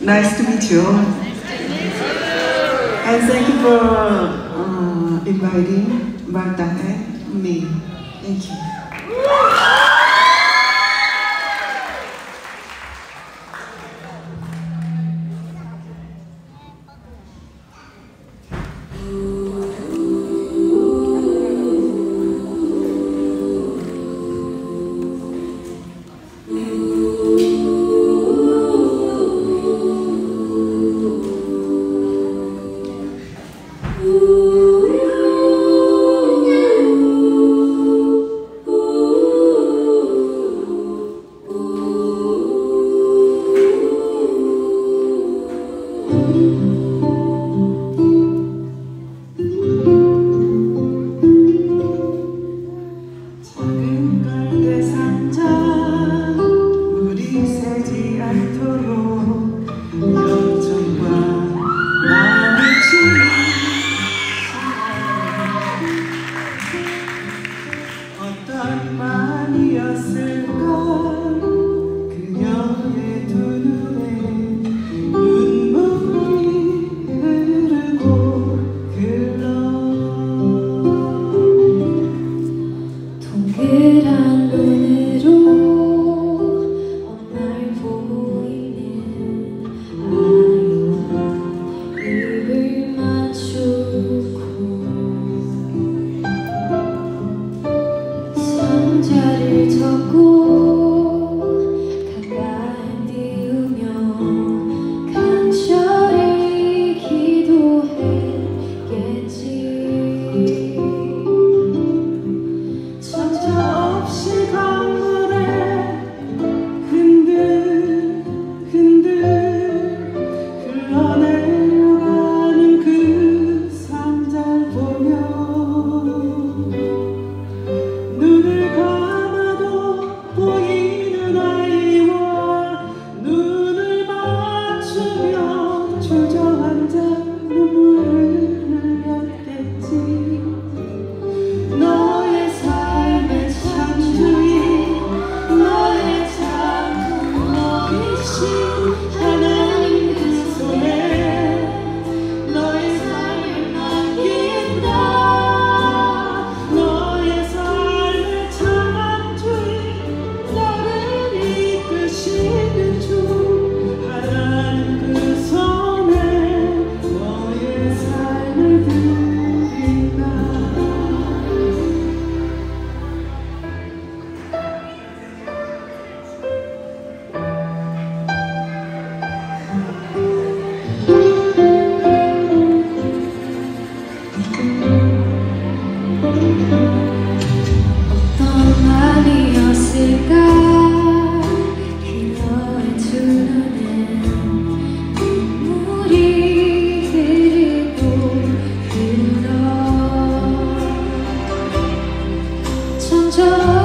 Nice to meet you. And thank you for uh, inviting Bartane, me. Thank you. Maria, Senhor. show.